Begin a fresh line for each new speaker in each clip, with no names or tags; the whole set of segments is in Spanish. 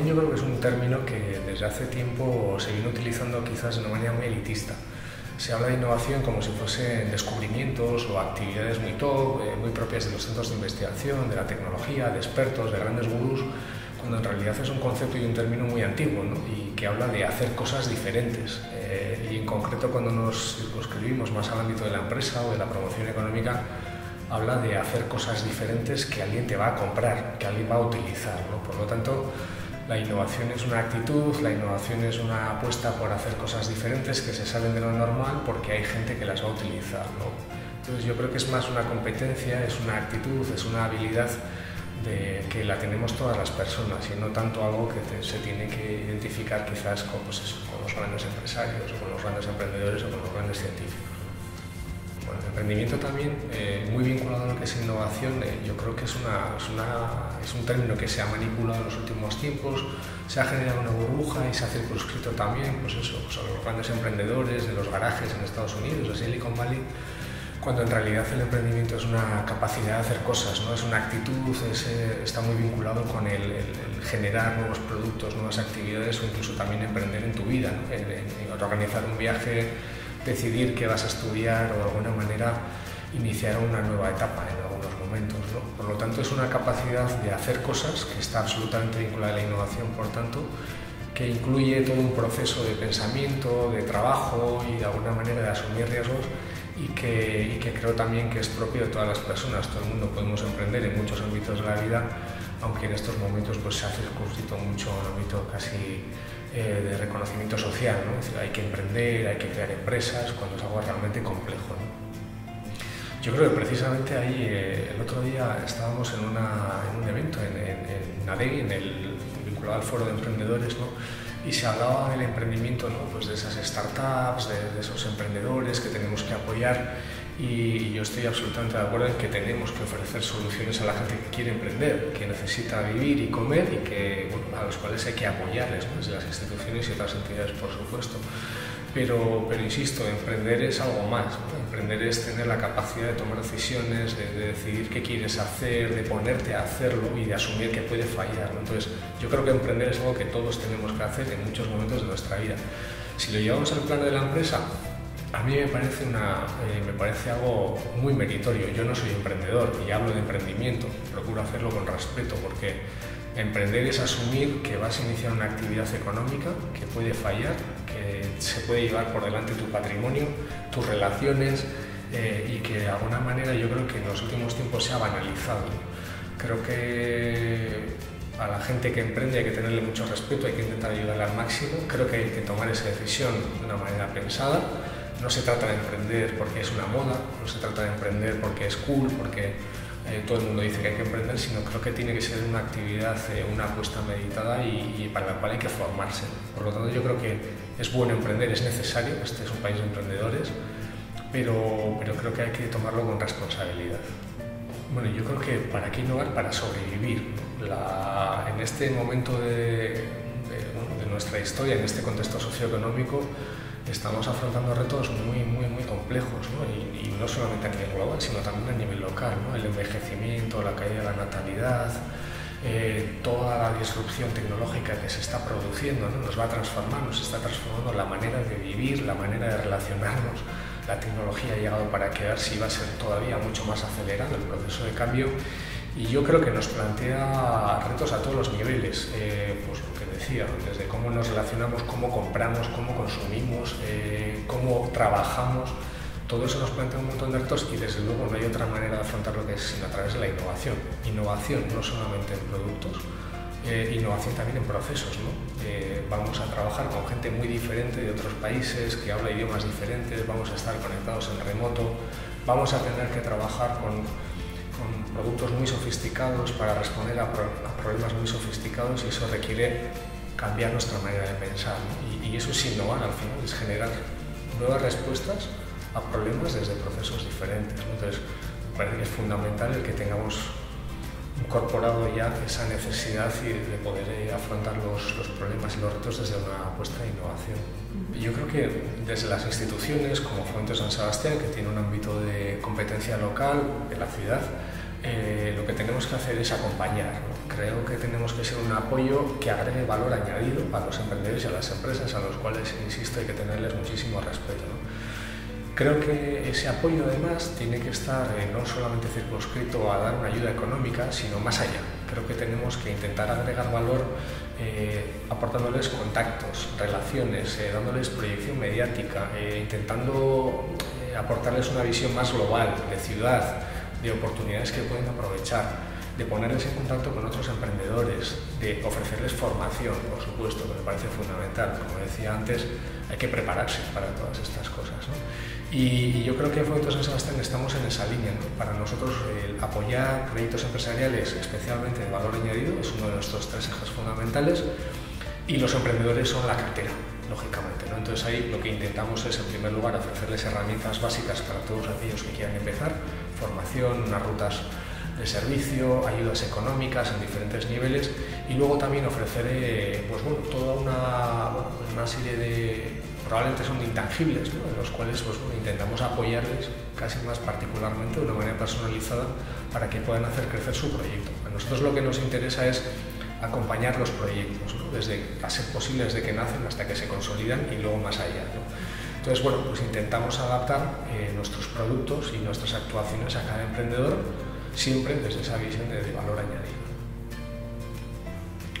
yo creo que es un término que desde hace tiempo se viene utilizando quizás de una manera muy elitista. Se habla de innovación como si fuesen descubrimientos o actividades muy top, eh, muy propias de los centros de investigación, de la tecnología, de expertos, de grandes gurús, cuando en realidad es un concepto y un término muy antiguo ¿no? y que habla de hacer cosas diferentes. Eh, y en concreto cuando nos circunscribimos más al ámbito de la empresa o de la promoción económica, habla de hacer cosas diferentes que alguien te va a comprar, que alguien va a utilizar. ¿no? Por lo tanto, la innovación es una actitud, la innovación es una apuesta por hacer cosas diferentes que se salen de lo normal porque hay gente que las va a utilizar. Entonces yo creo que es más una competencia, es una actitud, es una habilidad que la tenemos todas las personas y no tanto algo que se tiene que identificar quizás con, pues con los grandes empresarios o con los grandes emprendedores o con los grandes científicos. Bueno, el emprendimiento también, eh, muy vinculado a lo que es innovación, eh, yo creo que es, un término que se ha manipulado en los últimos tiempos, se ha generado una burbuja y se ha circunscrito también pues eso, pues a los grandes emprendedores de los garajes en Estados Unidos, de Silicon Valley, cuando en realidad el emprendimiento es una capacidad de hacer cosas, ¿no? es una actitud, eh, está muy vinculado con el, generar nuevos productos, nuevas actividades o incluso también emprender en tu vida, en organizar un viaje decidir qué vas a estudiar o de alguna manera iniciar una nueva etapa en algunos momentos. Por lo tanto, es una capacidad de hacer cosas que está absolutamente vinculada a la innovación, por tanto, que incluye todo un proceso de pensamiento, de trabajo y de alguna manera de asumir riesgos y que, y que creo también que es propio de todas las personas. Todo el mundo podemos emprender en muchos ámbitos de la vida, aunque en estos momentos pues, se ha circunscrito mucho a un ámbito casi eh, de reconocimiento social. ¿no? Es decir, hay que emprender, hay que crear empresas, cuando es algo realmente complejo. ¿no? Yo creo que precisamente ahí, eh, el otro día estábamos en, una, en un evento en, en, en en el, vinculado al foro de emprendedores, ¿no? y se hablaba del emprendimiento, ¿no? pues de esas startups, de, de esos emprendedores que tenemos que apoyar y yo estoy absolutamente de acuerdo en que tenemos que ofrecer soluciones a la gente que quiere emprender, que necesita vivir y comer y que, bueno, a los cuales hay que apoyarles, ¿no? desde las instituciones y otras entidades, por supuesto. Pero, pero insisto, emprender es algo más. ¿no? Emprender es tener la capacidad de tomar decisiones, de, de, decidir qué quieres hacer, de ponerte a hacerlo y de asumir que puede fallar. ¿no? Entonces, yo creo que emprender es algo que todos tenemos que hacer en muchos momentos de nuestra vida. Si lo llevamos al plano de la empresa, a mí me parece, una, eh, me parece algo muy meritorio. Yo no soy emprendedor y hablo de emprendimiento. Procuro hacerlo con respeto porque emprender es asumir que vas a iniciar una actividad económica que puede fallar, que se puede llevar por delante tu patrimonio, tus relaciones eh, y que de alguna manera yo creo que en los últimos tiempos se ha banalizado. Creo que a la gente que emprende hay que tenerle mucho respeto, hay que intentar ayudarle al máximo. Creo que hay que tomar esa decisión de una manera pensada no se trata de emprender porque es una moda, no se trata de emprender porque es cool, porque eh, todo el mundo dice que hay que emprender, sino creo que tiene que ser una actividad, eh, una apuesta meditada y, para la cual hay que formarse. Por lo tanto, yo creo que es bueno emprender, es necesario, este es un país de emprendedores, pero, pero creo que hay que tomarlo con responsabilidad. Bueno, yo creo que para qué innovar, para sobrevivir. En este momento de nuestra historia, en este contexto socioeconómico, estamos afrontando retos muy, muy, muy complejos, ¿no? Y, y, no solamente a nivel global, sino también a nivel local, ¿no? El envejecimiento, la caída de la natalidad, eh, toda la disrupción tecnológica que se está produciendo, ¿no? Nos va a transformar, nos está transformando la manera de vivir, la manera de relacionarnos. La tecnología ha llegado para quedarse y va a ser todavía mucho más acelerado el proceso de cambio y yo creo que nos plantea retos a todos los niveles, eh, desde cómo nos relacionamos, cómo compramos, cómo consumimos, eh, cómo trabajamos, todo eso nos plantea un montón de retos y desde luego no hay otra manera de afrontar lo que es sino a través de la innovación. Innovación no solamente en productos, eh, innovación también en procesos. Eh, vamos a trabajar con gente muy diferente de otros países, que habla idiomas diferentes, vamos a estar conectados en remoto, vamos a tener que trabajar con productos muy sofisticados para responder a, problemas muy sofisticados y eso requiere cambiar nuestra manera de pensar. ¿no? Y, y, eso es innovar al final, es generar nuevas respuestas a problemas desde procesos diferentes. ¿no? Entonces, me parece que es fundamental el que tengamos incorporado ya esa necesidad de poder eh, afrontar los, los, problemas y los retos desde una apuesta de innovación. Yo creo que desde las instituciones como Fuentes San Sebastián, que tiene un ámbito de competencia local de la ciudad, eh, lo que tenemos que hacer es acompañar. ¿no? Creo que tenemos que ser un apoyo que agregue valor añadido a los emprendedores y a las empresas a los cuales, insisto, hay que tenerles muchísimo respeto. Creo que ese apoyo además tiene que estar eh, no solamente circunscrito a dar una ayuda económica, sino más allá. Creo que tenemos que intentar agregar valor eh, aportándoles contactos, relaciones, eh, dándoles proyección mediática, intentando aportarles una visión más global de ciudad, de oportunidades que pueden aprovechar de ponerles en contacto con otros emprendedores, de ofrecerles formación, por supuesto, que me parece fundamental. Como decía antes, hay que prepararse para todas estas cosas. Y, yo creo que en Fomento San Sebastián estamos en esa línea. Para nosotros, apoyar proyectos empresariales, especialmente de valor añadido, es uno de nuestros tres ejes fundamentales. Y los emprendedores son la cartera, lógicamente. ¿no? Entonces ahí lo que intentamos es, en primer lugar, ofrecerles herramientas básicas para todos aquellos que quieran empezar, formación, unas rutas de servicio, ayudas económicas en diferentes niveles y luego también ofrecer eh, pues bueno, toda una, una, serie de, probablemente son intangibles, ¿no? en los cuales pues, intentamos apoyarles casi más particularmente de una manera personalizada para que puedan hacer crecer su proyecto. A nosotros lo que nos interesa es acompañar los proyectos, desde a ser posible desde que nacen hasta que se consolidan y luego más allá. Entonces, bueno, pues intentamos adaptar eh, nuestros productos y nuestras actuaciones a cada emprendedor siempre desde esa visión de, valor añadido.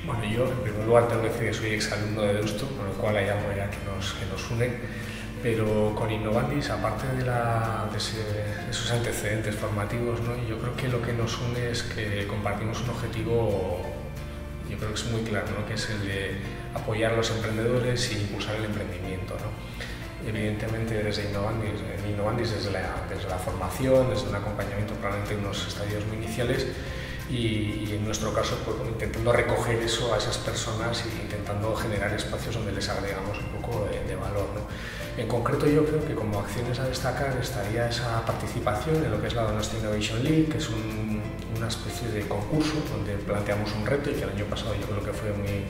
Bueno, yo en primer lugar tengo que decir que soy exalumno de Deusto, con lo cual hay algo ya que nos, que nos une, pero con Innovandis, aparte de, la, de, esos antecedentes formativos, ¿no? yo creo que lo que nos une es que compartimos un objetivo, yo creo que es muy claro, ¿no? que es el de apoyar a los emprendedores e impulsar el emprendimiento. ¿no? Evidentemente desde Innovandis, en Innovandis desde la, desde la formación, desde un acompañamiento probablemente en unos estadios muy iniciales y, en nuestro caso pues, intentando recoger eso a esas personas e intentando generar espacios donde les agregamos un poco de, valor. En concreto yo creo que como acciones a destacar estaría esa participación en lo que es la Donostia Innovation League, que es una especie de concurso donde planteamos un reto y que el año pasado yo creo que fue muy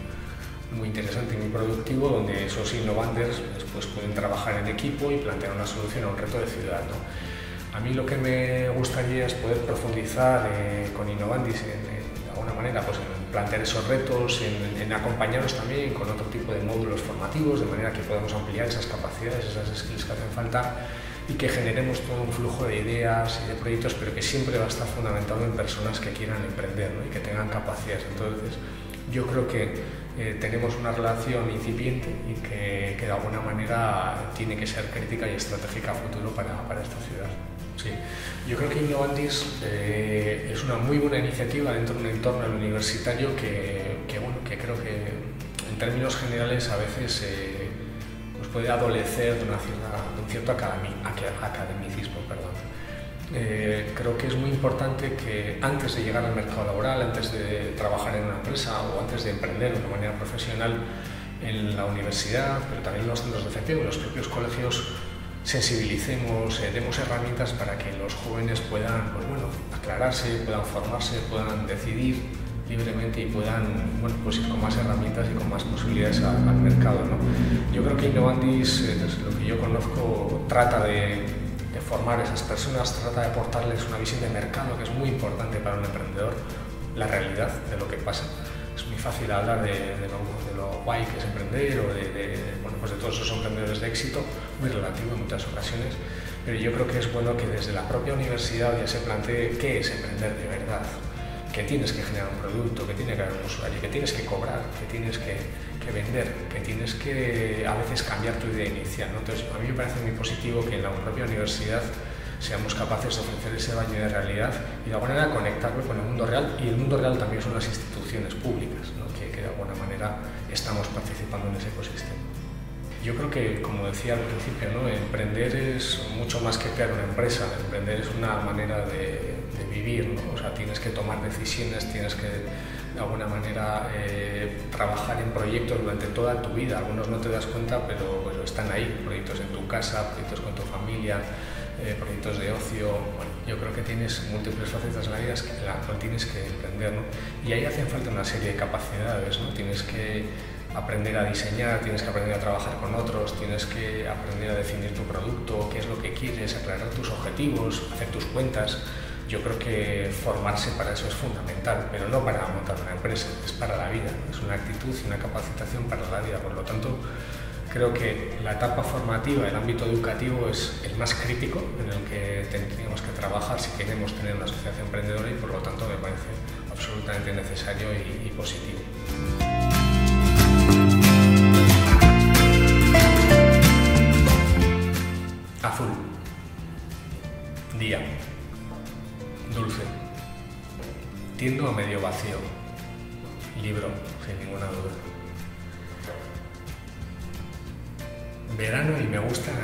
muy interesante y muy productivo donde esos innovanders después pueden trabajar en equipo y plantear una solución a un reto de ciudad. A mí lo que me gustaría es poder profundizar eh, con Innovandis en, de alguna manera pues en plantear esos retos, en, en, acompañarnos también con otro tipo de módulos formativos, de manera que podamos ampliar esas capacidades, esas skills que hacen falta y que generemos todo un flujo de ideas y de proyectos, pero que siempre va a estar fundamentado en personas que quieran emprender y que tengan capacidades. Entonces, yo creo que eh, tenemos una relación incipiente y que, que, de alguna manera tiene que ser crítica y estratégica a futuro para, para esta ciudad. Sí. Yo creo que Innovandis eh, es una muy buena iniciativa dentro de un entorno universitario que, que, bueno, que creo que en términos generales a veces eh, nos puede adolecer de, una cierta, de un cierto academicismo. Perdón. Eh, creo que es muy importante que antes de llegar al mercado laboral, antes de trabajar en una empresa o antes de emprender de una manera profesional en la universidad, pero también en los centros de efectivo, en los propios colegios, sensibilicemos, eh, demos herramientas para que los jóvenes puedan pues bueno, aclararse, puedan formarse, puedan decidir libremente y puedan bueno, pues ir con más herramientas y con más posibilidades al, mercado. ¿no? Yo creo que Innovandis, eh, desde lo que yo conozco, trata de formar a esas personas, trata de aportarles una visión de mercado que es muy importante para un emprendedor, la realidad de lo que pasa. Es muy fácil hablar de, lo, guay que es emprender o de, bueno, pues de todos esos emprendedores de éxito, muy relativo en muchas ocasiones, pero yo creo que es bueno que desde la propia universidad ya se plantee qué es emprender de verdad, que tienes que generar un producto, que tiene que haber un usuario, que tienes que cobrar, que tienes que, que vender, que tienes que a veces cambiar tu idea inicial. ¿no? Entonces, a mí me parece muy positivo que en la propia universidad seamos capaces de ofrecer ese baño de realidad y de alguna manera conectarlo con el mundo real y el mundo real también son las instituciones públicas, ¿no? que, que de alguna manera estamos participando en ese ecosistema. Yo creo que, como decía al principio, ¿no? emprender es mucho más que crear una empresa, emprender es una manera de, ¿no? o sea, tienes que tomar decisiones, tienes que de alguna manera eh, trabajar en proyectos durante toda tu vida, algunos no te das cuenta, pero, están ahí, proyectos en tu casa, proyectos con tu familia, eh, proyectos de ocio, bueno, yo creo que tienes múltiples facetas en la vida que la cual tienes que emprender, ¿no? y ahí hacen falta una serie de capacidades, ¿no? tienes que aprender a diseñar, tienes que aprender a trabajar con otros, tienes que aprender a definir tu producto, qué es lo que quieres, aclarar tus objetivos, hacer tus cuentas. Yo creo que formarse para eso es fundamental, pero no para montar una empresa, es para la vida, es una actitud y una capacitación para la vida. Por lo tanto, creo que la etapa formativa, el ámbito educativo es el más crítico en el que tendríamos que trabajar si queremos tener una sociedad emprendedora y por lo tanto me parece absolutamente necesario y, y positivo. Medio vacío. Libro, sin ninguna duda. Verano y me gustan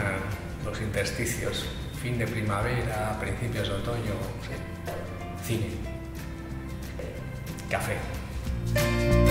los intersticios. Fin de primavera, principios de otoño. Cine. Café.